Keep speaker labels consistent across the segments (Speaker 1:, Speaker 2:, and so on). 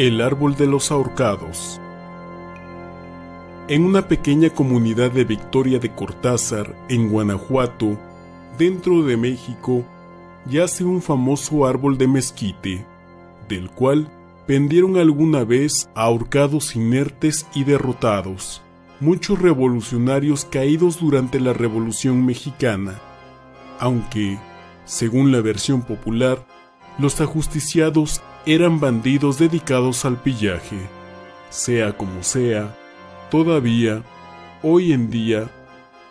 Speaker 1: El árbol de los ahorcados. En una pequeña comunidad de Victoria de Cortázar, en Guanajuato, dentro de México, yace un famoso árbol de mezquite, del cual pendieron alguna vez ahorcados inertes y derrotados, muchos revolucionarios caídos durante la Revolución Mexicana, aunque, según la versión popular, los ajusticiados eran bandidos dedicados al pillaje. Sea como sea, todavía, hoy en día,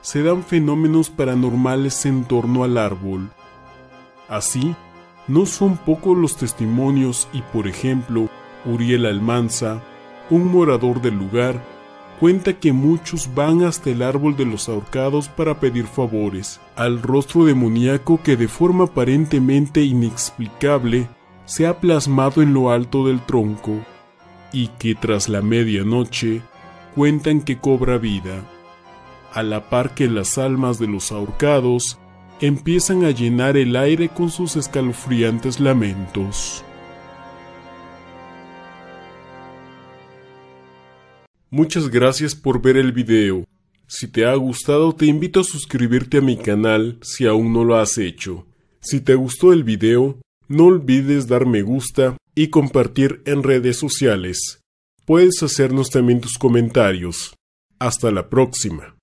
Speaker 1: se dan fenómenos paranormales en torno al árbol. Así, no son pocos los testimonios y, por ejemplo, Uriel Almanza, un morador del lugar, cuenta que muchos van hasta el árbol de los ahorcados para pedir favores al rostro demoníaco que de forma aparentemente inexplicable se ha plasmado en lo alto del tronco y que tras la medianoche cuentan que cobra vida, a la par que las almas de los ahorcados empiezan a llenar el aire con sus escalofriantes lamentos. Muchas gracias por ver el video. Si te ha gustado te invito a suscribirte a mi canal si aún no lo has hecho. Si te gustó el video, no olvides dar me gusta y compartir en redes sociales. Puedes hacernos también tus comentarios. Hasta la próxima.